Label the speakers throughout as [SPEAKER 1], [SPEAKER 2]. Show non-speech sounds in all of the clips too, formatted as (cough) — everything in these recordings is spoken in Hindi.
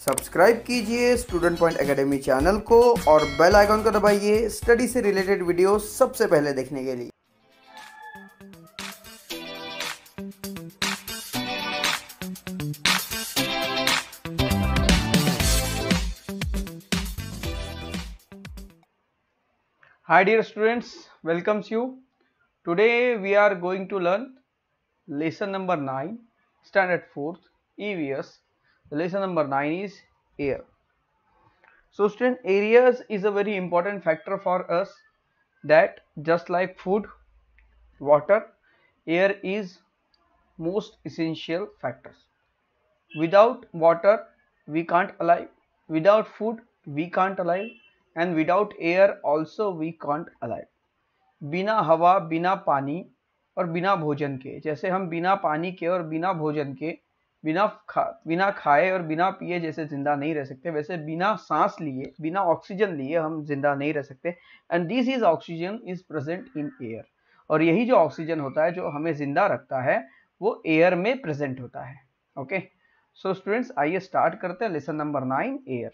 [SPEAKER 1] सब्सक्राइब कीजिए स्टूडेंट पॉइंट एकेडमी चैनल को और बेल आइकॉन को दबाइए स्टडी से रिलेटेड वीडियो सबसे पहले देखने के लिए।
[SPEAKER 2] Hi dear students welcomes you today we are going to learn lesson number nine standard fourth EVS Lesson number 9 is air. So student areas is a very important factor for us that just like food, water, air is most essential factors. Without water we can't alive, without food we can't alive and without air also we can't alive. बिना हवा बिना पानी और बिना भोजन के जैसे हम बिना पानी के और बिना भोजन के बिना खा, बिना खाए और बिना पिए जैसे ज़िंदा नहीं रह सकते। वैसे बिना सांस लिए, बिना ऑक्सीजन लिए हम ज़िंदा नहीं रह सकते। And this is oxygen is present in air और यही जो ऑक्सीजन होता है, जो हमें ज़िंदा रखता है, वो एयर में प्रेजेंट होता है। ओके सो स्टूडेंट्स आइए स्टार्ट करते हैं lesson number nine air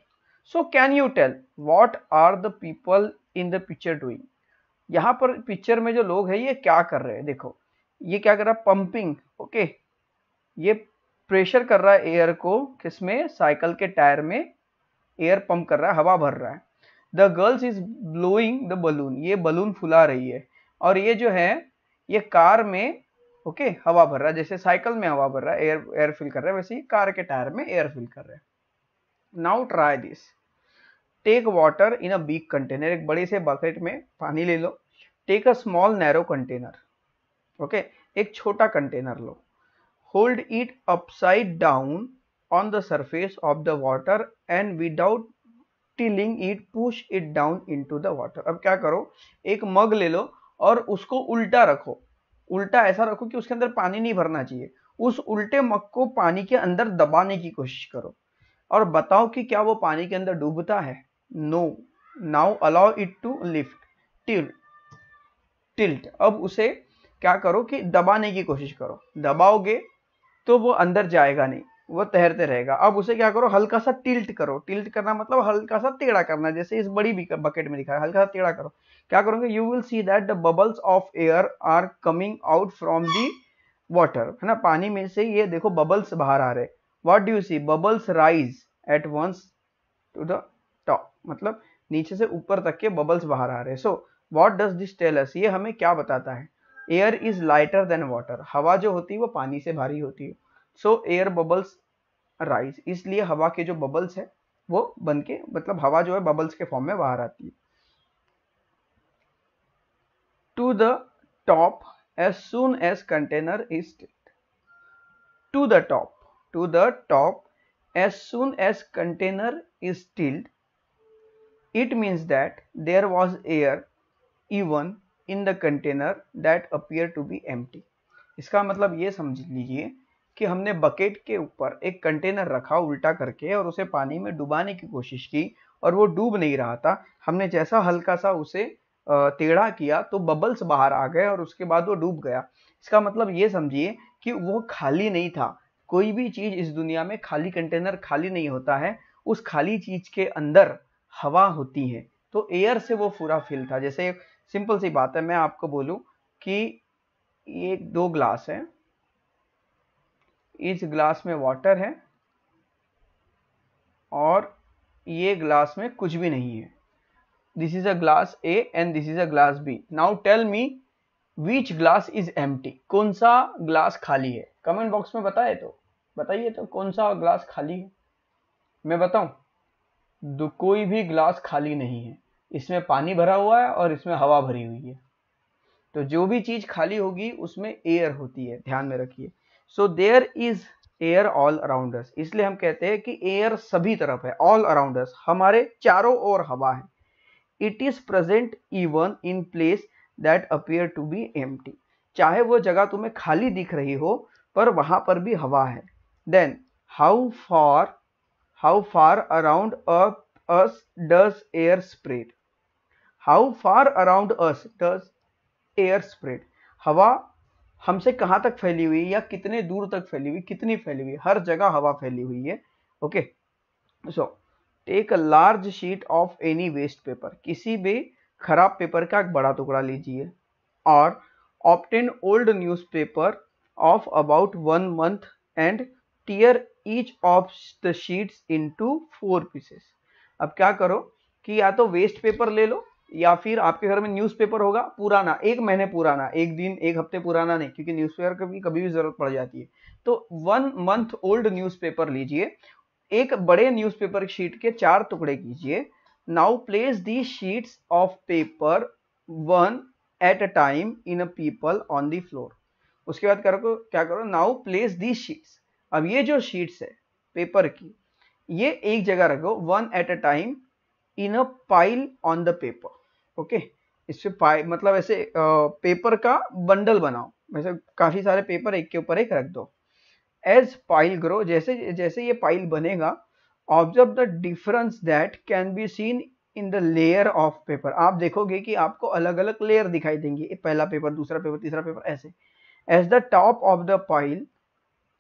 [SPEAKER 2] so can you tell what are the people in the picture doing यहाँ पर पिक्चर में जो लोग हैं, ये क्या कर रहे हैं? देखो, ये क्या कर रहा है? पंपिंग ओके ये प्रेशर कर रहा है एयर को किसमें? साइकिल के टायर में एयर पंप कर रहा है हवा भर रहा है। The girls is blowing the balloon ये बलून फुला रही है। और ये जो है ये कार में ओके okay, हवा भर रहा है। जैसे साइकिल में हवा भर रहा है एयर एयर फिल कर रहा है वैसे ही कार के टायर में एयर फिल कर रहा है। Now try this take water in a big container एक बड़े से बकेट में पानी ले लो। Take a small narrow container okay एक छोटा container low. Hold it upside down on the surface of the water and without tilting it push it down into the water अब क्या करो? एक मग ले लो और उसको उल्टा रखो। उल्टा ऐसा रखो कि उसके अंदर पानी नहीं भरना चाहिए। उस उल्टे मग को पानी के अंदर दबाने की कोशिश करो। और बताओ कि क्या वो पानी के अंदर डूबता है? No now allow it to lift tilt tilt अब उसे क्या करो कि दबाने की कोशिश करो। दबाओगे तो वो अंदर जाएगा नहीं, वो तैरते रहेगा। अब उसे क्या करो हल्का सा टिल्ट करो। टिल्ट करना मतलब हल्का सा टेढ़ा करना, जैसे इस बड़ी बकेट में दिखा है हल्का सा टेढ़ा करो। क्या करोगे? You will see that the bubbles of air are coming out from the water है ना? पानी में से ये देखो बबल्स बाहर आ रहे। What do you see bubbles rise at once to the top मतलब नीचे से ऊपर तक के बबल्स बाहर आ रहे। So what does this tell us ये हमें क्या बताता है? Air is lighter than water हवा जो होती है, वो पानी से भारी होती है। सो एयर बबल्स राइज इसलिए हवा के जो बबल्स है, वो बन के मतलब हवा जो है बबल्स के फॉर्म में बाहर आती है। To the top as soon as container is to the top to the top as soon as container is tilled it means that there was air even in the container that appear to be empty. इसका मतलब ये समझ लीजिए कि हमने बकेट के ऊपर एक कंटेनर रखा उल्टा करके और उसे पानी में डुबाने की कोशिश की और वो डूब नहीं रहा था। हमने जैसा हल्का सा उसे टेढ़ा किया तो बबल्स बाहर आ गए और उसके बाद वो डूब गया। इसका मतलब ये समझिए कि वो खाली नहीं था। कोई भी चीज़ इस दुनिया में खाली कंटेनर खाली नहीं होता है। उस खाली चीज़ के अंदर हवा होती है। तो एयर से वो पूरा फिल था। जैसे सिंपल सी बात है, मैं आपको बोलूँ कि ये दो ग्लास है। इस ग्लास में वाटर है और ये ग्लास में कुछ भी नहीं है। This is a glass A and this is a glass B now tell me which glass is empty कौन सा ग्लास खाली है? कमेंट बॉक्स में बताए तो। बताइए तो कौन सा ग्लास खाली है? मैं बताऊँ कोई भी ग्लास खाली नहीं है। इसमें पानी भरा हुआ है और इसमें हवा भरी हुई है। तो जो भी चीज़ खाली होगी, उसमें एयर होती है, ध्यान में रखिए। So there is air all around us इसलिए हम कहते हैं कि एयर सभी तरफ़ है ऑल अराउंड अस हमारे चारों ओर हवा है। It is present even in place that appear to be empty चाहे वो जगह तुम्हें खाली दिख रही हो, पर वहाँ पर भी हवा है। Then how far how far around us does air spread? How far around us does air spread? हवा हमसे कहाँ तक फैली हुई या कितने दूर तक फैली हुई, कितनी फैली हुई हर जगह हवा फैली हुई है okay so take a large sheet of any waste paper किसी भी खराब पेपर का एक बड़ा टुकड़ा लीजिए, और obtain old newspaper of about one month and tear each of the sheets into four pieces अब क्या करो कि या तो वेस्ट पेपर ले लो या फिर आपके घर में न्यूज़पेपर होगा, पुराना, एक महीने पुराना, एक दिन, एक हफ़्ते पुराना नहीं, क्योंकि न्यूज़पेपर कभी कभी भी ज़रूरत पड़ जाती है। तो वन मंथ ओल्ड न्यूज़पेपर लीजिए, एक बड़े न्यूज़पेपर शीट के चार टुकड़े कीजिए। Now place the sheets of paper one at a time in a pile on the floor उसके बाद करो, क्या करो? नाउ प्लेस दी शीट्स अब ये जो शीट्स है पेपर की, ये एक जगह रखो one at a time in a pile on the paper okay? इससे पाई मतलब ऐसे पेपर का बंडल बनाओ। वैसे काफ़ी सारे पेपर एक के ऊपर एक रख दो। एज पाइल ग्रो जैसे जैसे ये पाइल बनेगा observe the difference that can be seen in the layer of paper आप देखोगे कि आपको अलग अलग लेयर दिखाई देंगे। पहला पेपर दूसरा पेपर तीसरा पेपर ऐसे। As the top of the pile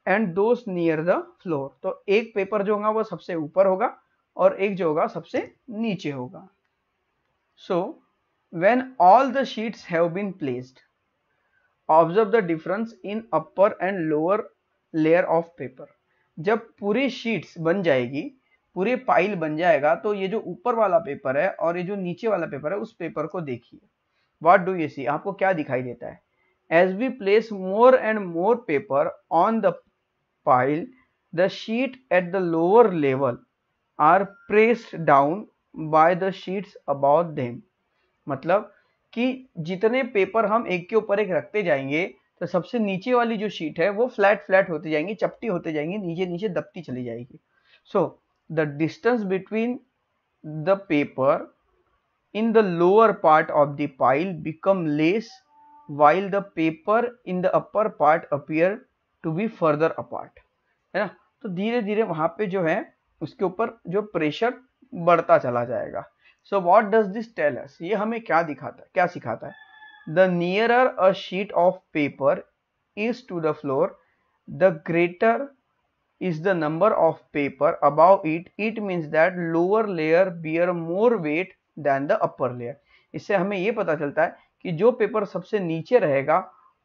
[SPEAKER 2] and those near the floor तो एक पेपर जो होगा वो सबसे ऊपर होगा और एक जो होगा सबसे नीचे होगा। So when all the sheets have been placed observe the difference in upper and lower layer of paper जब पूरी शीट्स बन जाएगी, पूरे पाइल बन जाएगा तो ये जो ऊपर वाला पेपर है और ये जो नीचे वाला पेपर है, उस पेपर को देखिए। वाट डू यू सी आपको क्या दिखाई देता है? As we place more and more paper on the pile the sheet at the lower level are pressed down by the sheets about them मतलब कि जितने पेपर हम एक के ऊपर एक रखते जाएँगे तो सबसे नीचे वाली जो शीट है, वो फ्लैट फ्लैट होती जाएँगी, चपटी होते जाएँगी, नीचे नीचे दबती चली जाएगी। So the distance between the paper in the lower part of the pile become less while the paper in the upper part appear to be further apart है ना? तो धीरे धीरे वहाँ पे जो है, उसके ऊपर जो प्रेशर बढ़ता चला जाएगा। So what does this tell us ये हमें क्या दिखाता है? क्या सिखाता है? The nearer a sheet of paper is to the floor the greater is the number of paper above it. It means that lower layer bear more weight than the upper layer. इससे हमें ये पता चलता है कि जो पेपर सबसे नीचे रहेगा,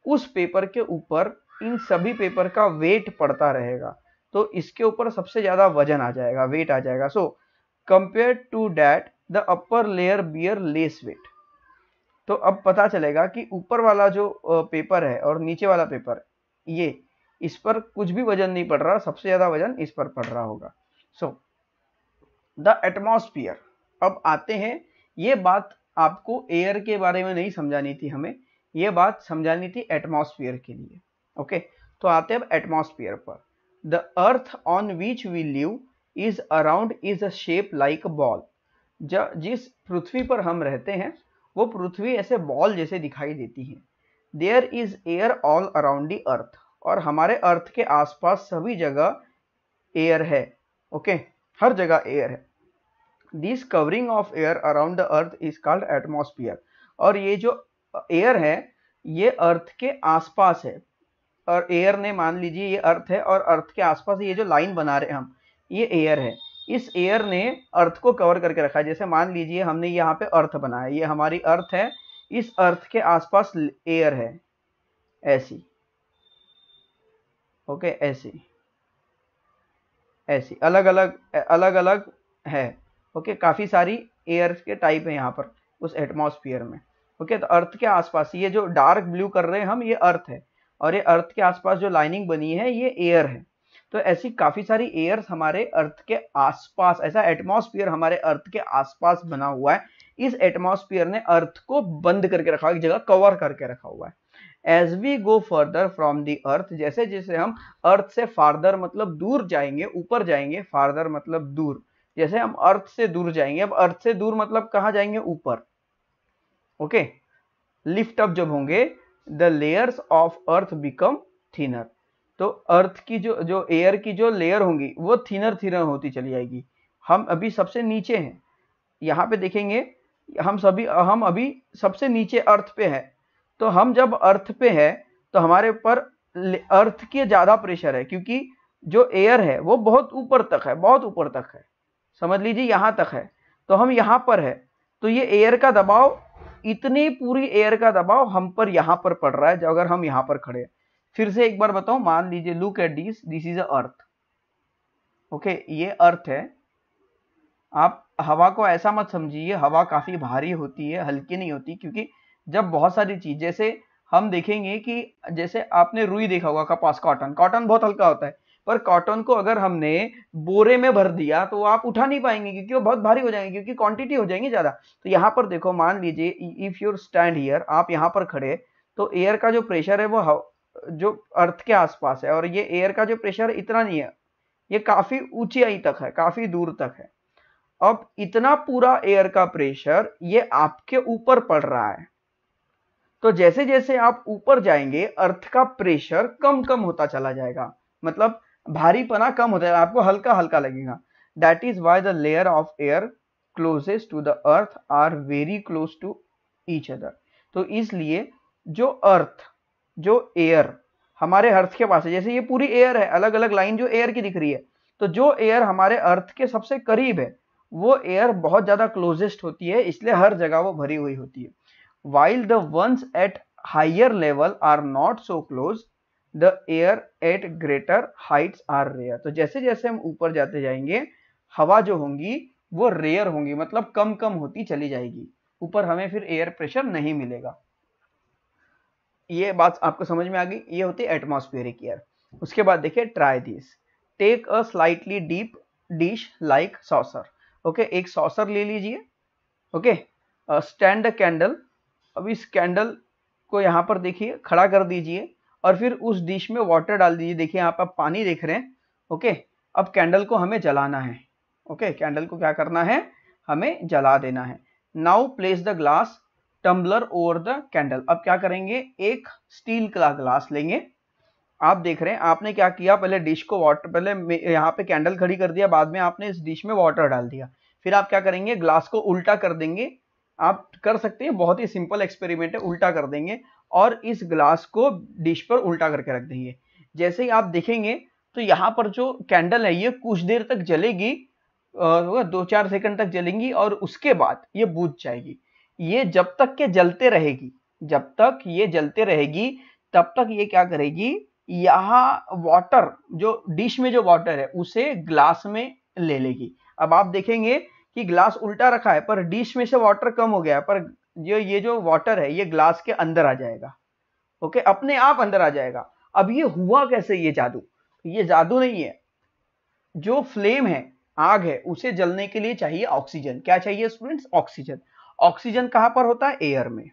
[SPEAKER 2] उस पेपर के ऊपर, इन सभी पेपर का वेट पड़ता रहेगा। तो इसके ऊपर सबसे ज़्यादा वज़न आ जाएगा वेट आ जाएगा। So compare to that the upper layer bear less weight तो अब पता चलेगा कि ऊपर वाला जो पेपर है और नीचे वाला पेपर ये इस पर कुछ भी वज़न नहीं पड़ रहा, सबसे ज़्यादा वज़न इस पर पड़ रहा होगा। सो द एटमोस्फियर अब आते हैं, ये बात आपको एयर के बारे में नहीं समझानी थी हमें, ये बात समझानी थी एटमोस्फियर के लिए। Okay okay? तो आते हैं अब एटमोस्फियर पर। The earth on which we live is around is a shape like a ball जिस पृथ्वी पर हम रहते हैं, वो पृथ्वी ऐसे बॉल जैसे दिखाई देती है। There is air all around the earth और हमारे अर्थ के आसपास सभी जगह एयर है ओके okay? हर जगह एयर है। This covering of air around the earth is called atmosphere और ये जो एयर है, ये अर्थ के आसपास है। और एयर ने मान लीजिए ये अर्थ है और अर्थ के आसपास ये जो लाइन बना रहे हैं हम, ये एयर है। इस एयर ने अर्थ को कवर करके रखा है। जैसे मान लीजिए हमने यहाँ पे अर्थ बनाया, ये हमारी अर्थ है, इस अर्थ के आसपास एयर है, ऐसी। ओके ऐसी। ऐसी अलग अलग अलग अलग है। ओके काफ़ी सारी एयर के टाइप है यहाँ पर, उस एटमॉस्फेयर में। ओके तो अर्थ के आसपास, ये जो डार्क ब्लू कर रहे हैं हम, ये अर्थ है। और ये अर्थ के आसपास जो लाइनिंग बनी है, ये एयर है। तो ऐसी काफ़ी सारी एयर्स हमारे अर्थ के आसपास, ऐसा एटमॉस्फेयर हमारे अर्थ के आसपास बना हुआ है। इस एटमॉस्फेयर ने अर्थ को बंद करके रखा, एक जगह कवर करके रखा हुआ है। As we go further from the earth जैसे जैसे हम अर्थ से फार्दर मतलब दूर जाएँगे, ऊपर जाएँगे फार्दर मतलब दूर। जैसे हम अर्थ से दूर जाएँगे, अब अर्थ से दूर मतलब कहा जाएँगे? ऊपर। ओके लिफ्ट अप जब होंगे the layers of earth become thinner तो अर्थ की जो जो एयर की जो लेयर होंगी, वो थिनर थिनर होती चली जाएगी। हम अभी सबसे नीचे हैं। यहाँ पे देखेंगे, हम सभी, हम अभी सबसे नीचे अर्थ पे है। तो हम जब अर्थ पे है तो हमारे ऊपर अर्थ के ज़्यादा प्रेशर है, क्योंकि जो एयर है, वो बहुत ऊपर तक है, बहुत ऊपर तक है। समझ लीजिए, यहाँ तक है। तो हम यहाँ पर है। तो ये एयर का दबाव, इतनी पूरी एयर का दबाव हम पर यहाँ पर पड़ रहा है अगर हम यहाँ पर खड़े फिर से एक बार बताओ मान लीजिए look at this this is earth okay ये अर्थ है। आप हवा को ऐसा मत समझिए, हवा काफ़ी भारी होती है, हल्की नहीं होती, क्योंकि जब बहुत सारी चीज़, जैसे हम देखेंगे कि जैसे आपने रुई देखा होगा कपास कॉटन कॉटन बहुत हल्का होता है, पर कॉटन को अगर हमने बोरे में भर दिया तो आप उठा नहीं पाएँगे, क्योंकि वो बहुत भारी हो जाएँगे, क्योंकि क्वांटिटी हो जाएँगी ज़्यादा। तो यहाँ पर देखो, मान लीजिए इफ़ यूर स्टैंड हियर आप यहाँ पर खड़े तो एयर का जो प्रेशर है, वो जो अर्थ के आसपास है और ये एयर का जो प्रेशर इतना नहीं है। ये काफ़ी ऊंचाई तक है, काफ़ी दूर तक है। अब इतना पूरा एयर का प्रेशर ये आपके ऊपर पड़ रहा है। तो जैसे जैसे आप ऊपर जाएँगे अर्थ का प्रेशर कम कम होता चला जाएगा। मतलब भारीपना कम होता है आपको हल्का हल्का लगेगा। That is why the layer of air closest to the earth are very close to each other तो इसलिए जो अर्थ जो एयर हमारे अर्थ के पास है। जैसे ये पूरी एयर है अलग अलग लाइन जो एयर की दिख रही है। तो जो एयर हमारे अर्थ के सबसे करीब है, वो एयर बहुत ज़्यादा क्लोजेस्ट होती है, इसलिए हर जगह वो भरी हुई होती है। While the ones at higher level are not so close the air at greater heights are rare तो जैसे जैसे हम ऊपर जाते जाएँगे, हवा जो होंगी, वो रेयर होंगी मतलब कम कम होती चली जाएगी। ऊपर हमें फिर एयर प्रेशर नहीं मिलेगा। ये बात आपको समझ में आ गई, ये होती है एटमॉस्फेरिक एयर उसके बाद देखिए try this take a slightly deep dish like saucer okay एक सॉसर ले लीजिए. ओके स्टैंड अ कैंडल अब इस कैंडल को यहाँ पर देखिए, खड़ा कर दीजिए और फिर उस डिश में वाटर डाल दीजिए. देखिए, यहाँ पर पानी देख रहे हैं. ओके अब कैंडल को हमें जलाना है. ओके कैंडल को क्या करना है? हमें जला देना है. Now place the glass tumbler over the candle अब क्या करेंगे? एक स्टील का ग्लास लेंगे। आप देख रहे हैं, आपने क्या किया? पहले डिश को वाटर पहले यहाँ पे कैंडल खड़ी कर दिया, बाद में आपने इस डिश में वाटर डाल दिया। फिर आप क्या करेंगे? ग्लास को उल्टा कर देंगे। आप कर सकते हैं, बहुत ही सिंपल एक्सपेरिमेंट है, उल्टा कर देंगे और इस ग्लास को डिश पर उल्टा करके रख देंगे। जैसे ही आप देखेंगे तो यहाँ पर जो कैंडल है, ये कुछ देर तक जलेगी दो चार सेकंड तक जलेंगी और उसके बाद ये बूझ जाएगी। ये जब तक के जलते रहेगी, जब तक ये जलते रहेगी, तब तक ये क्या करेगी? यहाँ वाटर जो डिश में जो वाटर है, उसे ग्लास में ले लेगी। अब आप देखेंगे कि ग्लास उल्टा रखा है, पर डिश में से वाटर कम हो गया, पर जो, ये जो वाटर है, ये ग्लास के अंदर आ जाएगा। ओके अपने आप अंदर आ जाएगा। अब ये हुआ कैसे, ये जादू? ये जादू नहीं है। जो फ्लेम है, आग है, उसे जलने के लिए चाहिए ऑक्सीजन क्या चाहिए स्टूडेंट्स ऑक्सीजन ऑक्सीजन कहाँ पर होता है? एयर में।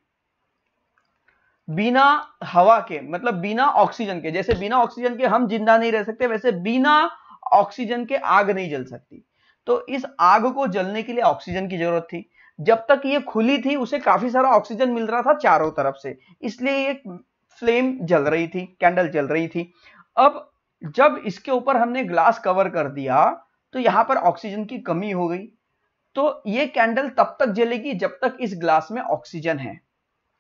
[SPEAKER 2] बिना हवा के मतलब बिना ऑक्सीजन के, जैसे बिना ऑक्सीजन के हम ज़िंदा नहीं रह सकते, वैसे बिना ऑक्सीजन के आग नहीं जल सकती। तो इस आग को जलने के लिए ऑक्सीजन की ज़रूरत थी। जब तक ये खुली थी, उसे काफ़ी सारा ऑक्सीजन मिल रहा था चारों तरफ़ से। इसलिए ये फ्लेम जल रही थी, कैंडल जल रही थी। अब जब इसके ऊपर हमने ग्लास कवर कर दिया तो यहाँ पर ऑक्सीजन की कमी हो गई। तो ये कैंडल तब तक जलेगी जब तक इस ग्लास में ऑक्सीजन है।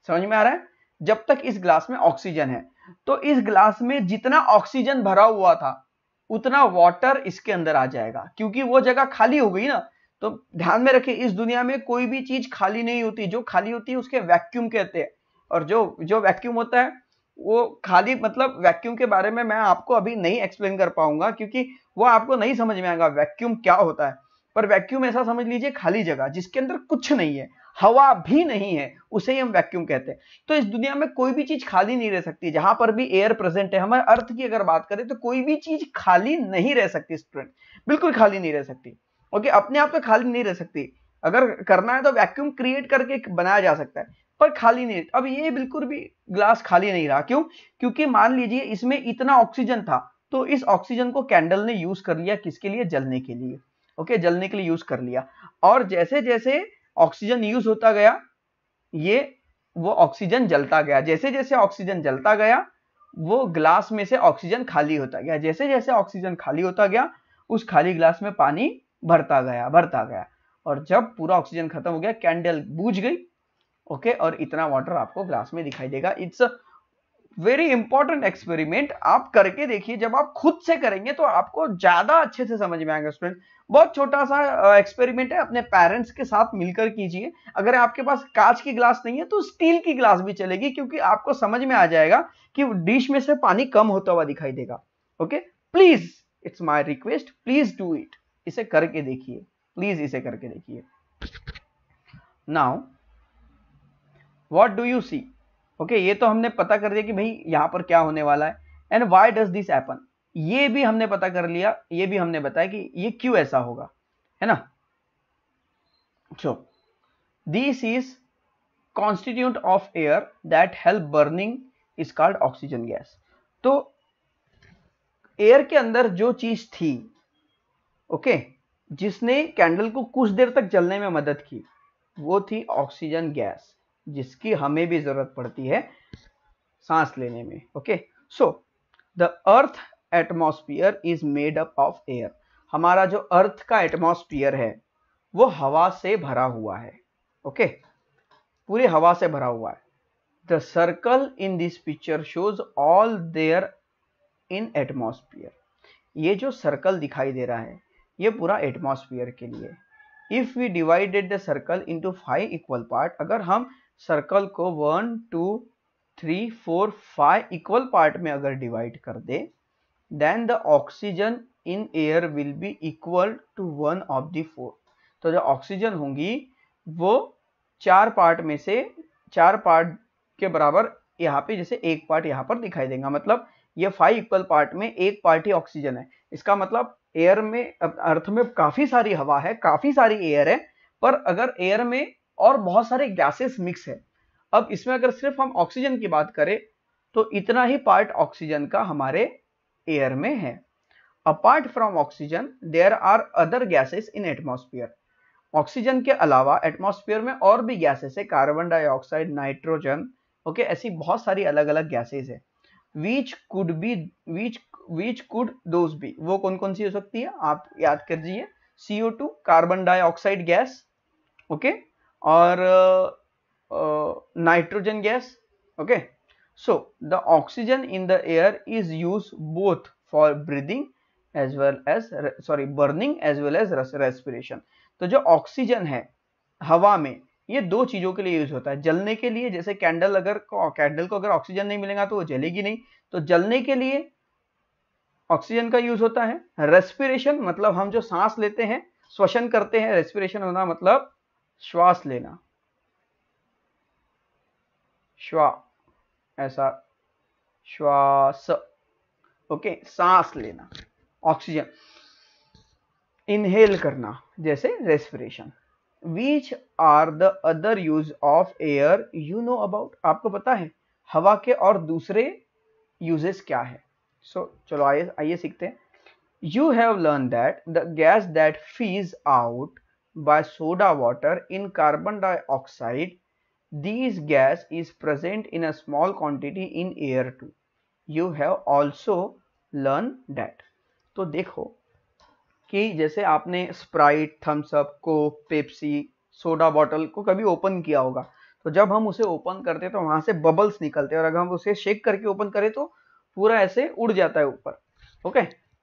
[SPEAKER 2] समझ में आ रहा है? जब तक इस ग्लास में ऑक्सीजन है। तो इस ग्लास में जितना ऑक्सीजन भरा हुआ था, उतना वाटर इसके अंदर आ जाएगा। क्योंकि वो जगह खाली हो गई ना तो ध्यान में रखिए, इस दुनिया में कोई भी चीज़ खाली नहीं होती। जो खाली होती है, उसके वैक्यूम कहते हैं। और जो जो वैक्यूम होता है, वो खाली मतलब वैक्यूम के बारे में मैं आपको अभी नहीं एक्सप्लेन कर पाऊँगा, क्योंकि वो आपको नहीं समझ में आएगा वैक्यूम क्या होता है। पर वैक्यूम ऐसा समझ लीजिए खाली जगह, जिसके अंदर कुछ नहीं है, हवा भी नहीं है, उसे ही हम वैक्यूम कहते हैं। तो इस दुनिया में कोई भी चीज़ खाली नहीं रह सकती, जहाँ पर भी एयर प्रेजेंट है, हमारे अर्थ की अगर बात करें तो कोई भी चीज़ खाली नहीं रह सकती स्टूडेंट बिल्कुल खाली नहीं रह सकती। ओके, अपने आप तो खाली नहीं रह सकती। अगर करना है तो वैक्यूम क्रिएट करके बनाया जा सकता है, पर खाली नहीं। अब ये बिल्कुल भी ग्लास खाली नहीं रहा। क्यों? क्योंकि मान लीजिए इसमें इतना ऑक्सीजन था तो इस ऑक्सीजन को कैंडल ने यूज़ कर लिया किसके लिए? जलने के लिए। ओके, जलने के लिए यूज़ कर लिया। और जैसे जैसे ऑक्सीजन यूज़ होता गया, ये, वो ऑक्सीजन जलता गया। जैसे जैसे ऑक्सीजन जलता गया, वो ग्लास में से ऑक्सीजन खाली होता गया। जैसे जैसे ऑक्सीजन खाली होता गया, उस खाली ग्लास में पानी भरता गया भरता गया। और जब पूरा ऑक्सीजन खत्म हो गया, कैंडल बूझ गई, ओके, और इतना वाटर आपको ग्लास में दिखाई देगा। इट्स वेरी इंपॉर्टेंट एक्सपेरिमेंट आप करके देखिए। जब आप खुद से करेंगे तो आपको ज़्यादा अच्छे से समझ में आएगा स्टूडेंट। बहुत छोटा सा एक्सपेरिमेंट है, अपने पेरेंट्स के साथ मिलकर कीजिए। अगर आपके पास कांच की ग्लास नहीं है तो स्टील की ग्लास भी चलेगी, क्योंकि आपको समझ में आ जाएगा कि डिश में से पानी कम होता हुआ दिखाई देगा। Okay? Please, it's my request, please do it. इसे करके देखिए। प्लीज़ इसे करके देखिए। Now what do you see? Okay ये तो हमने पता कर दिया कि भाई यहाँ पर क्या होने वाला है। And why does this happen ये भी हमने पता कर लिया ये भी हमने बताया कि ये क्यों ऐसा होगा है ना? So this is constitute of air that help burning is called oxygen gas तो एयर के अंदर जो चीज़ थी ओके okay, जिसने कैंडल को कुछ देर तक जलने में मदद की वो थी ऑक्सीजन गैस जिसकी हमें भी ज़रूरत पड़ती है सांस लेने में okay so the earth atmosphere is made up of air हमारा जो अर्थ का एटमोस्फियर है, वो हवा से भरा हुआ है ओके? पूरी हवा से भरा हुआ है। The circle in this picture shows all there in atmosphere ये जो सर्कल दिखाई दे रहा है, ये पूरा एटमोस्फियर के लिए। If we divided the circle into five equal part अगर हम सर्कल को one two three four five equal part में अगर डिवाइड कर दे then the oxygen in air will be equal to one of the four तो जो ऑक्सीजन होंगी, वो चार पार्ट में से, चार पार्ट के बराबर यहाँ पे जैसे एक पार्ट यहाँ पर दिखाई देगा। मतलब ये फाइव इक्वल पार्ट में एक पार्ट ही ऑक्सीजन है। इसका मतलब एयर में अर्थ में काफ़ी सारी हवा है, काफ़ी सारी एयर है, पर अगर एयर में और बहुत सारे गैसेस मिक्स है। अब इसमें अगर सिर्फ़ हम ऑक्सीजन की बात करें तो इतना ही पार्ट ऑक्सीजन का हमारे एयर में है। Apart from oxygen there are other gases in atmosphere oxygen के अलावा एटमोस्फियर में और भी गैसेस है कार्बन डाइऑक्साइड नाइट्रोजन ओके ऐसी बहुत सारी अलग अलग गैसेस है। Which could be which which could those be वो कौन कौन सी हो सकती है? आप याद कर दीजिए। Two carbon dioxide gas okay और nitrogen gas okay so the oxygen in the air is use both for breathing as well as sorry burning as well as respiration तो जो ऑक्सीजन है, हवा में, ये दो चीज़ों के लिए यूज़ होता है। जलने के लिए, जैसे कैंडल अगर कैंडल को अगर ऑक्सीजन नहीं मिलेगा तो वो जलेगी नहीं। तो जलने के लिए ऑक्सीजन का यूज़ होता है। रेस्पिरेशन मतलब हम जो सांस लेते हैं, श्वसन करते हैं रेस्पिरेशन होना मतलब श्वास लेना। श्वा ऐसा श्वास ओके सांस लेना ऑक्सीजन। इनहेल करना जैसे respiration. Which are the other use of air you know about आपको पता है हवा के और दूसरे यूजेस क्या है? सो so, चलो आइए आइए सीखते हैं। You have learn that the gas that fizz out by soda water in carbon dioxide. These gas is present in a small quantity in air too. You have also learned that. तो देखो कि जैसे आपने Sprite Thums Up Coke Pepsi soda bottle को कभी ओपन किया होगा तो जब हम उसे ओपन करते हैं तो वहाँ से बबल्स निकलते हैं और अगर हम उसे शेक करके ओपन करें तो पूरा ऐसे उड़ जाता है ऊपर। ओके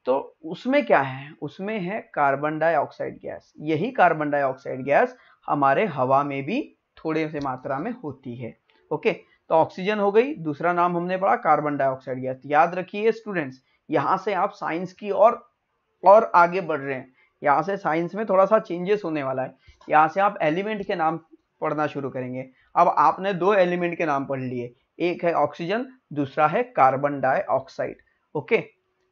[SPEAKER 2] तो उसमें क्या है? उसमें है कार्बन डाइऑक्साइड गैस यही कार्बन डाइऑक्साइड गैस हमारे हवा में भी थोड़े से मात्रा में होती है। ओके तो ऑक्सीजन हो गई, दूसरा नाम हमने पढ़ा कार्बन डाइऑक्साइड गैस याद रखिए स्टूडेंट्स यहाँ से आप साइंस की और और आगे बढ़ रहे हैं। यहाँ से साइंस में थोड़ा सा चेंजेस होने वाला है। यहाँ से आप एलिमेंट के नाम पढ़ना शुरू करेंगे। अब आपने दो एलिमेंट के नाम पढ़ लिए। एक है ऑक्सीजन दूसरा है कार्बन डाइऑक्साइड ओके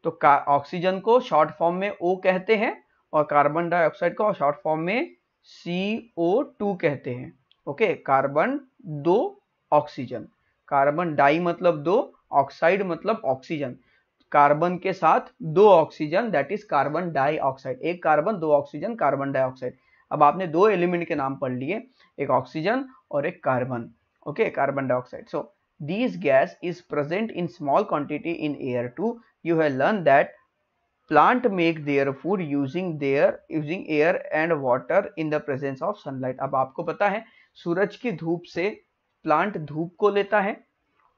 [SPEAKER 2] तो ऑक्सीजन को शॉर्ट फॉर्म में ओ कहते हैं और कार्बन डाइऑक्साइड को शॉर्ट फॉर्म में सी ओ टू कहते हैं। ओके कार्बन दो ऑक्सीजन कार्बन डाई मतलब दो ऑक्साइड मतलब ऑक्सीजन कार्बन के साथ दो oxygen that is carbon dioxide एक कार्बन दो ऑक्सीजन कार्बन डाइऑक्साइड अब आपने दो एलिमेंट के नाम पढ़ लिए, एक ऑक्सीजन और एक carbon okay carbon dioxide so this gas is present in small quantity in air to you have learned that plant make their food using their, using air and water in the presence of sunlight. अब आपको पता है, सूरज की धूप से प्लांट धूप को लेता है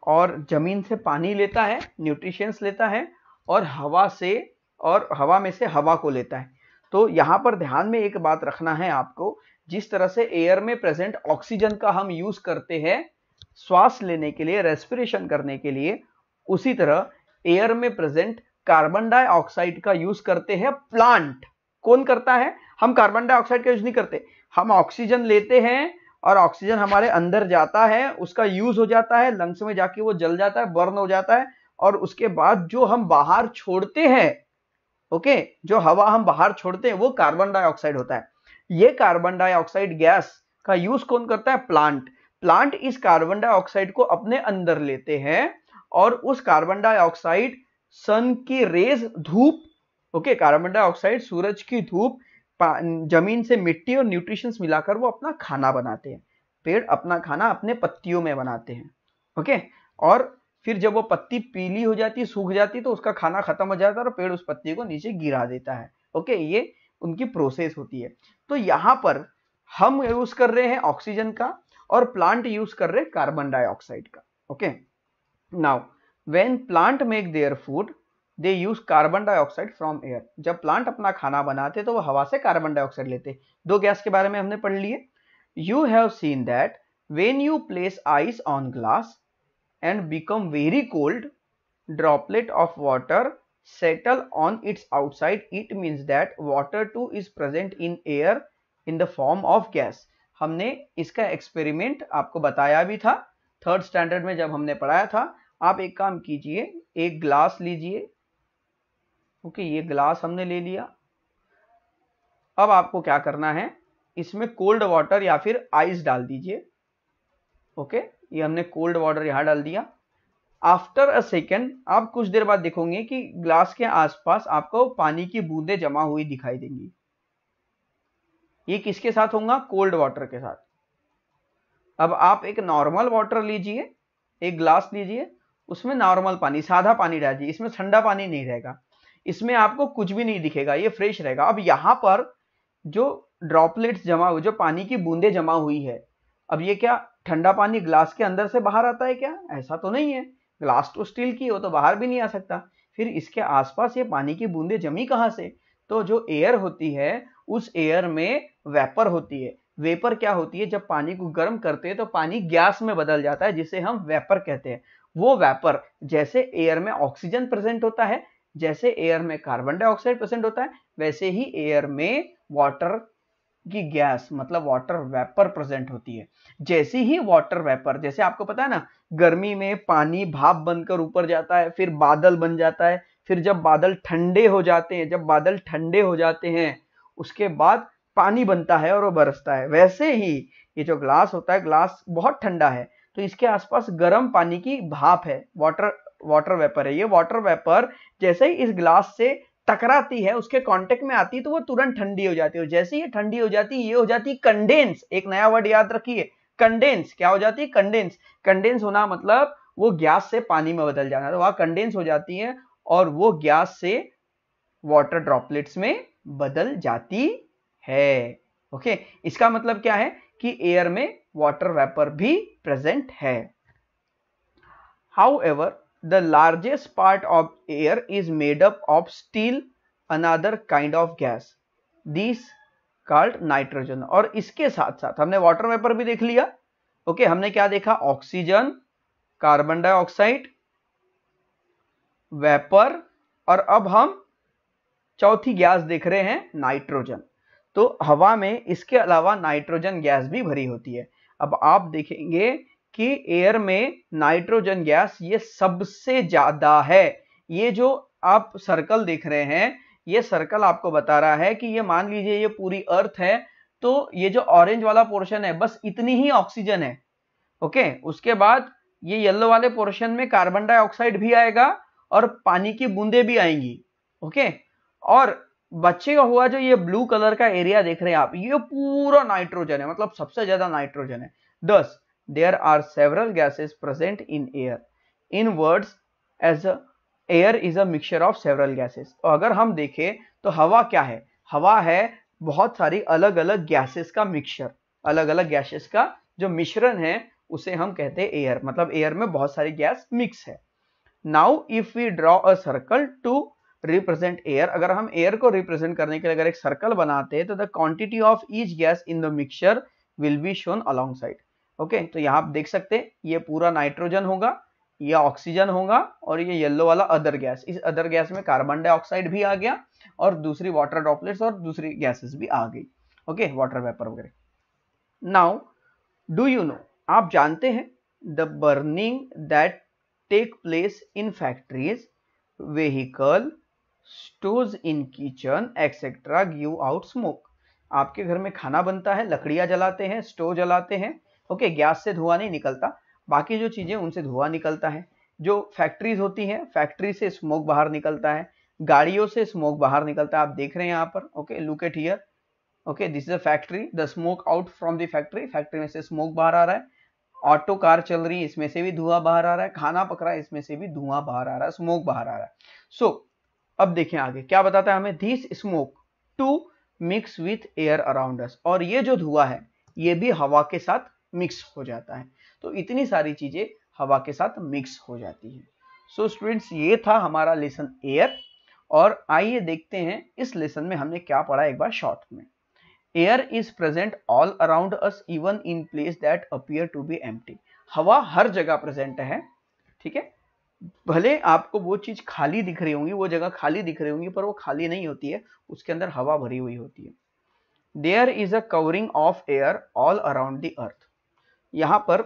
[SPEAKER 2] और ज़मीन से पानी लेता है न्यूट्रिशंस लेता है और हवा से, और हवा में से हवा को लेता है। तो यहाँ पर ध्यान में एक बात रखना है आपको, जिस तरह से एयर में प्रेजेंट ऑक्सीजन का हम यूज़ करते हैं, श्वास लेने के लिए रेस्पिरेशन करने के लिए, उसी तरह एयर में प्रेजेंट कार्बन डाइऑक्साइड का यूज़ करते हैं प्लांट कौन करता है? हम कार्बन डाइऑक्साइड का यूज़ नहीं करते। हम ऑक्सीजन लेते हैं और ऑक्सीजन हमारे अंदर जाता है, उसका यूज़ हो जाता है लंग्स में जाके वो जल जाता है बर्न हो जाता है और उसके बाद जो हम बाहर छोड़ते हैं ओके जो हवा हम बाहर छोड़ते हैं, वो कार्बन डाइऑक्साइड होता है। ये कार्बन डाइऑक्साइड गैस का यूज़ कौन करता है? प्लांट प्लांट इस कार्बन डाइऑक्साइड को अपने अंदर लेते हैं और उस कार्बन डाइऑक्साइड सन की रेज धूप ओके कार्बन डाइऑक्साइड सूरज की धूप ज़मीन से मिट्टी और न्यूट्रिशंस मिलाकर वो अपना खाना बनाते हैं। पेड़ अपना खाना अपने पत्तियों में बनाते हैं ओके और फिर जब वो पत्ती पीली हो जाती, सूख जाती तो उसका खाना खत्म हो जाता है और पेड़ उस पत्ती को नीचे गिरा देता है ओके ये उनकी प्रोसेस होती है। तो यहाँ पर हम यूज़ कर रहे हैं ऑक्सीजन का और प्लांट यूज़ कर रहे हैं कार्बन डाइऑक्साइड का okay now when plant make their food they use carbon dioxide from air जब प्लांट अपना खाना बनाते तो वो हवा से कार्बन डाइऑक्साइड लेते दो गैस के बारे में हमने पढ़ लिए you have seen that when you place ice on glass and become very cold droplet of water settle on its outside it means that water too is present in air in the form of gas हमने इसका एक्सपेरिमेंट आपको बताया भी था। थर्ड स्टैंडर्ड में जब हमने पढ़ाया था आप एक काम कीजिए, एक ग्लास लीजिए। ओके ये ग्लास हमने ले लिया। अब आपको क्या करना है, इसमें कोल्ड वाटर या फिर आइस डाल दीजिए। ओके ये हमने कोल्ड वाटर यहाँ डाल दिया। आफ्टर अ सेकेंड आप कुछ देर बाद देखोगे कि ग्लास के आसपास आपको पानी की बूंदे जमा हुई दिखाई देंगी। ये किसके साथ होगा? कोल्ड वाटर के साथ। अब आप एक नॉर्मल वाटर लीजिए, एक ग्लास लीजिए। उसमें नॉर्मल पानी, सादा पानी डालिए इसमें ठंडा पानी नहीं रहेगा। इसमें आपको कुछ भी नहीं दिखेगा, ये फ्रेश रहेगा। अब यहाँ पर जो ड्रॉपलेट्स जमा हुए जो पानी की बूंदे जमा हुई है, अब ये क्या ठंडा पानी ग्लास के अंदर से बाहर आता है क्या? ऐसा तो नहीं है। ग्लास तो स्टील की हो तो बाहर भी नहीं आ सकता। फिर इसके आसपास ये पानी की बूंदे जमी कहाँ से? तो जो एयर होती है, उस एयर में वेपर होती है। वेपर क्या होती है? जब पानी को गर्म करते हैं तो पानी गैस में बदल जाता है, जिसे हम वेपर कहते हैं। वो वेपर जैसे एयर में ऑक्सीजन प्रेजेंट होता है, जैसे एयर में कार्बन डाइऑक्साइड प्रेजेंट होता है, वैसे ही एयर में वाटर की गैस मतलब वाटर वेपर प्रेजेंट होती है। जैसे ही वाटर वेपर जैसे आपको पता है ना, गर्मी में पानी भाप बनकर ऊपर जाता है, फिर बादल बन जाता है, फिर जब बादल ठंडे हो जाते हैं, जब बादल ठंडे हो जाते हैं, उसके बाद पानी बनता है और वो बरसता है। वैसे ही ये जो ग्लास होता है ग्लास बहुत ठंडा है। तो इसके आसपास गर्म पानी की भाप है। वाटर वाटर वेपर है। ये वाटर वेपर जैसे ही इस ग्लास से टकराती है, उसके कांटेक्ट में आती है तो वो तुरंत ठंडी हो जाती है। जैसे ही ठंडी हो जाती है, ये हो जाती है कंडेंस एक नया वर्ड याद रखिए। कंडेंस क्या हो जाती है? कंडेंस कंडेंस होना मतलब वो गैस से पानी में बदल जाना। तो वहाँ कंडेंस हो जाती है और वो गैस से वाटर ड्रॉपलेट्स में बदल जाती है। ओके इसका मतलब क्या है कि एयर में वाटर वेपर भी प्रेजेंट है. However largest part of air is made up of still another kind of gas. This called nitrogen. और इसके साथ साथ हमने वाटर वेपर भी देख लिया. ओके okay, हमने क्या देखा? ऑक्सीजन कार्बन डाइऑक्साइड वेपर और अब हम चौथी गैस देख रहे हैं नाइट्रोजन तो हवा में इसके अलावा नाइट्रोजन गैस भी भरी होती है. अब आप देखेंगे कि एयर में नाइट्रोजन गैस ये सबसे ज़्यादा है। ये जो आप सर्कल देख रहे हैं, ये सर्कल आपको बता रहा है कि ये मान लीजिए ये पूरी अर्थ है तो ये जो ऑरेंज वाला पोर्शन है, बस इतनी ही ऑक्सीजन है। ओके उसके बाद ये येलो वाले पोर्शन में कार्बन डाइऑक्साइड भी आएगा और पानी की बूंदे भी आएँगी। ओके और बच्चे का हुआ जो ये ब्लू कलर का एरिया देख रहे हैं आप, ये पूरा नाइट्रोजन है मतलब सबसे ज़्यादा नाइट्रोजन है। दस several gases present in air. In words, as a, air is a mixture of several gases. तो अगर हम देखें तो हवा क्या है? हवा है बहुत सारी अलग अलग गैसेस का मिक्सचर अलग अलग गैसेस का जो मिश्रण है, उसे हम कहते हैं एयर मतलब एयर में बहुत सारी गैस मिक्स है। Now if we draw a circle to represent air अगर हम एयर को रिप्रेजेंट करने के लिए अगर एक सर्कल बनाते हैं तो the quantity of each gas in the mixture will be shown alongside okay तो यहाँ आप देख सकते हैं, ये पूरा नाइट्रोजन होगा, ये ऑक्सीजन होगा और ये येलो वाला अदर गैस इस अदर गैस में कार्बन डाइऑक्साइड भी आ गया और दूसरी वाटर ड्रॉपलेट्स और दूसरी गैसेस भी आ गई. ओके वाटर वेपर वगैरह. नाउ डू यू नो आप जानते हैं the burning that take place in factories vehicle stove in kitchen etcetera give out smoke आपके घर में खाना बनता है लकड़ियाँ जलाते हैं स्टोव जलाते हैं ओके गैस से धुआँ नहीं निकलता। बाकी जो चीज़ें उनसे धुआँ निकलता है। जो फैक्ट्रीज होती हैं फैक्ट्री से स्मोक बाहर निकलता है। गाड़ियों से स्मोक बाहर निकलता है आप देख रहे हैं यहाँ पर okay look at here okay this is a factory the smoke out from the factory factory में से स्मोक बाहर आ रहा है। ऑटो कार चल रही है इसमें से भी धुआँ बाहर आ रहा है खाना पक रहा है इसमें से भी धुआँ बाहर आ रहा है स्मोक बाहर आ रहा है। सो so, अब देखें आगे क्या बताता है हमें? This smoke to mix with air around और ये जो धुआँ है ये भी हवा के साथ मिक्स हो जाता है। तो इतनी सारी चीज़ें हवा के साथ मिक्स हो जाती है। सो so, स्टूडेंट्स ये था हमारा लेसन एयर और आइए देखते हैं इस लेसन में हमने क्या पढ़ा एक बार शॉर्ट में। Air is present all around us even in place that appear to be empty हवा हर जगह प्रेजेंट है ठीक है? भले आपको वो चीज़ खाली दिख रही होंगी, वो जगह खाली दिख रही होंगी, पर वो खाली नहीं होती है, उसके अंदर हवा भरी हुई होती है। There is a covering of air all around the earth यहाँ पर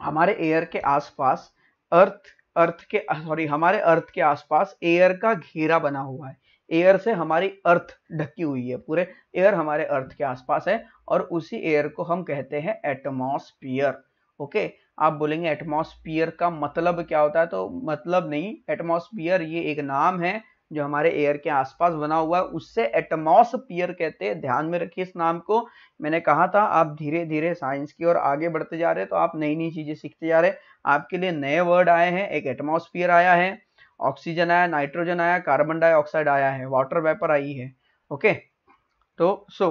[SPEAKER 2] हमारे एयर के आसपास अर्थ अर्थ के सॉरी हमारे अर्थ के आसपास एयर का घेरा बना हुआ है। एयर से हमारी अर्थ ढकी हुई है, पूरे एयर हमारे अर्थ के आसपास है, और उसी एयर को हम कहते हैं एटमॉस्फियर ओके आप बोलेंगे एटमॉस्फियर का मतलब क्या होता है? तो मतलब नहीं एटमॉस्फियर ये एक नाम है जो हमारे एयर के आसपास बना हुआ है। उससे एटमॉस्फियर कहते हैं। ध्यान में रखिए इस नाम को। मैंने कहा था, आप धीरे धीरे साइंस की ओर आगे बढ़ते जा रहे हैं तो आप नई नई चीज़ें सीखते जा रहे हैं। आपके लिए नए वर्ड आए हैं। एक एटमॉस्फियर आया है। ऑक्सीजन आया नाइट्रोजन आया कार्बन डाइऑक्साइड आया है। वाटर वेपर आई है। ओके तो so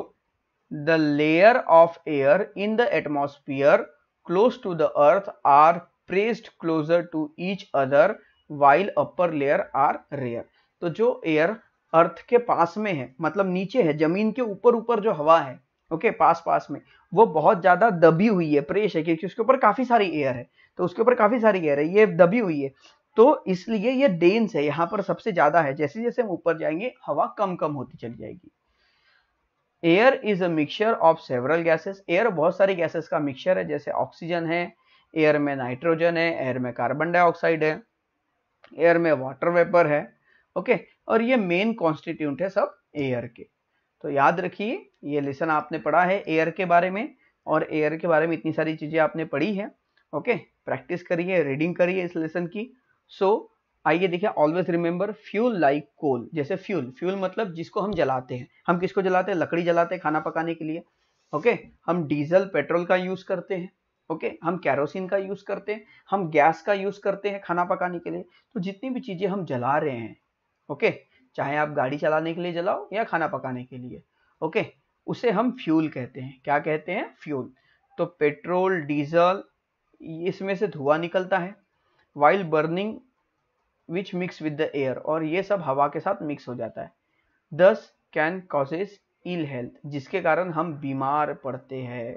[SPEAKER 2] the layer of air in the atmosphere close to the earth are pressed closer to each other while upper layer are rare. तो जो एयर अर्थ के पास में है मतलब नीचे है ज़मीन के ऊपर ऊपर जो हवा है ओके okay, पास पास में वो बहुत ज़्यादा दबी हुई है प्रेस है क्योंकि उसके ऊपर काफ़ी सारी एयर है तो उसके ऊपर काफ़ी सारी एयर है ये दबी हुई है तो इसलिए ये डेंस है यहाँ पर सबसे ज़्यादा है जैसे जैसे हम ऊपर जाएँगे हवा कम कम होती चली जाएगी। Air is a mixture of several gases air बहुत सारी गैसेस का मिक्सचर है जैसे ऑक्सीजन है एयर में नाइट्रोजन है एयर में कार्बन डाइऑक्साइड है एयर में वाटर वेपर है ओके और ये मेन कॉन्स्टिट्यूंट है सब एयर के। तो याद रखिए ये लेसन आपने पढ़ा है एयर के बारे में और एयर के बारे में इतनी सारी चीज़ें आपने पढ़ी है ओके प्रैक्टिस करिए रीडिंग करिए इस लेसन की। सो so, आइए देखिए always remember fuel like coal जैसे फ्यूल फ्यूल मतलब जिसको हम जलाते हैं। हम किसको जलाते हैं? लकड़ी जलाते हैं खाना पकाने के लिए। ओके? हम डीजल पेट्रोल का यूज़ करते हैं। ओके? हम कैरोसिन का यूज़ करते हैं। हम गैस का यूज़ करते हैं खाना पकाने के लिए। तो जितनी भी चीज़ें हम जला रहे हैं, ओके? चाहे आप गाड़ी चलाने के लिए जलाओ या खाना पकाने के लिए, ओके? उसे हम फ्यूल कहते हैं। क्या कहते हैं? फ्यूल तो पेट्रोल डीजल इसमें से धुआँ निकलता है। While burning which mix with the air और ये सब हवा के साथ मिक्स हो जाता है। दस कैन कॉजेज इल हेल्थ जिसके कारण हम बीमार पड़ते हैं,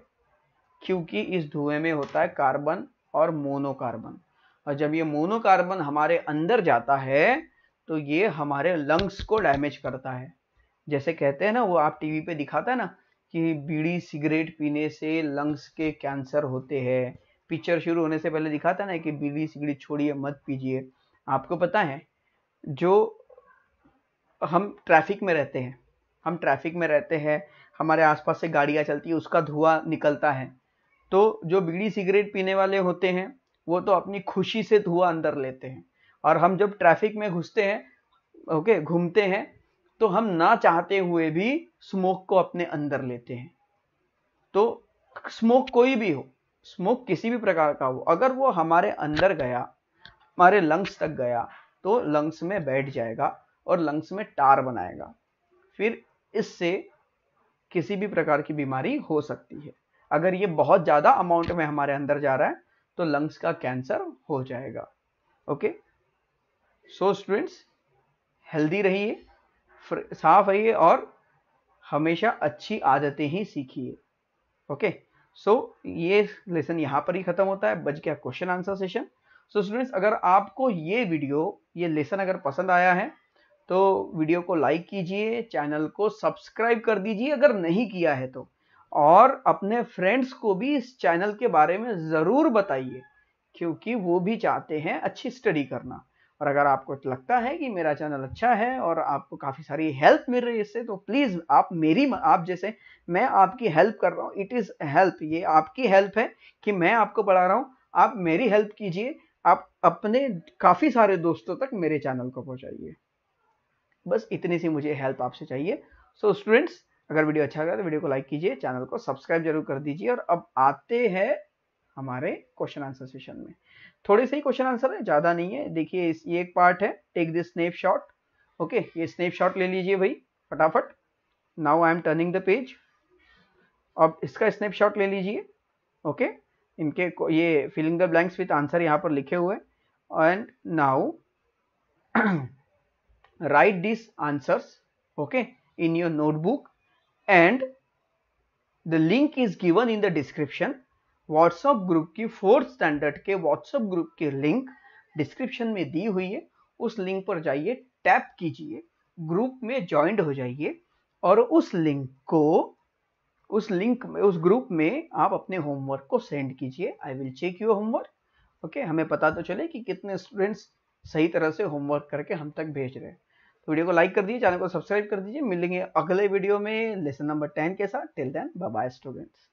[SPEAKER 2] क्योंकि इस धुएँ में होता है कार्बन और मोनोकार्बन और जब ये मोनोकार्बन हमारे अंदर जाता है तो ये हमारे लंग्स को डैमेज करता है। जैसे कहते हैं ना, वो आप टीवी पे दिखाता है ना, कि बीड़ी सिगरेट पीने से लंग्स के कैंसर होते हैं। पिक्चर शुरू होने से पहले दिखाता है ना कि बीड़ी सिगरेट छोड़िए, मत पीजिए। आपको पता है, जो हम ट्रैफ़िक में रहते हैं, हम ट्रैफ़िक में रहते हैं, हमारे आसपास से गाड़ियाँ चलती है, उसका धुआँ निकलता है तो जो बीड़ी सिगरेट पीने वाले होते हैं, वो तो अपनी खुशी से धुआँ अंदर लेते हैं, और हम जब ट्रैफ़िक में घुसते हैं, ओके, घूमते हैं तो हम ना चाहते हुए भी स्मोक को अपने अंदर लेते हैं तो स्मोक कोई भी हो स्मोक किसी भी प्रकार का हो, अगर वो हमारे अंदर गया हमारे लंग्स तक गया तो लंग्स में बैठ जाएगा और लंग्स में टार बनाएगा। फिर इससे किसी भी प्रकार की बीमारी हो सकती है। अगर ये बहुत ज़्यादा अमाउंट में हमारे अंदर जा रहा है तो लंग्स का कैंसर हो जाएगा। ओके सो स्टूडेंट्स हेल्दी रहिए साफ़ रहिए और हमेशा अच्छी आदतें ही सीखिए। ओके सो ये लेसन यहाँ पर ही खत्म होता है। बच गया question answer session so students अगर आपको ये वीडियो ये लेसन अगर पसंद आया है तो वीडियो को लाइक कीजिए चैनल को सब्सक्राइब कर दीजिए अगर नहीं किया है तो। और अपने फ्रेंड्स को भी इस चैनल के बारे में ज़रूर बताइए, क्योंकि वो भी चाहते हैं अच्छी स्टडी करना। और अगर आपको लगता है कि मेरा चैनल अच्छा है और आपको काफ़ी सारी हेल्प मिल रही है इससे तो प्लीज़ आप मेरी आप जैसे मैं आपकी हेल्प कर रहा हूँ। इट इज़ हेल्प ये आपकी हेल्प है कि मैं आपको पढ़ा रहा हूँ। आप मेरी हेल्प कीजिए आप अपने काफ़ी सारे दोस्तों तक मेरे चैनल को पहुंचाइए। बस इतनी सी मुझे हेल्प आपसे चाहिए। सो so, स्टूडेंट्स अगर वीडियो अच्छा लगा तो वीडियो को लाइक कीजिए चैनल को सब्सक्राइब ज़रूर कर दीजिए और अब आते हैं हमारे क्वेश्चन आंसर सेशन में। थोड़े से ही क्वेश्चन आंसर है ज़्यादा नहीं है। देखिए ये एक पार्ट है take this Snape shot okay ये स्नेप शॉट ले लीजिए भाई फटाफट। Now I am turning the page अब इसका स्नेप शॉट ले लीजिए। ओके इनके ये filling the blanks with answer यहाँ पर लिखे हुए and now (clears throat) write these answers, okay, in your notebook. And the link is given in the description. WhatsApp group की फोर्थ स्टैंडर्ड के व्हाट्सएप ग्रुप की लिंक डिस्क्रिप्शन में दी हुई है। उस लिंक पर जाइए टैप कीजिए ग्रुप में ज्वाइंट हो जाइए। और उस लिंक को उस लिंक में, उस ग्रुप में आप अपने होमवर्क को सेंड कीजिए। I will check your homework okay हमें पता तो चले कि कितने स्टूडेंट्स सही तरह से होमवर्क करके हम तक भेज रहे हैं। तो वीडियो को लाइक कर दीजिए चैनल को सब्सक्राइब कर दीजिए। मिलेंगे अगले वीडियो में लेसन नंबर टेन के साथ। Till then bye students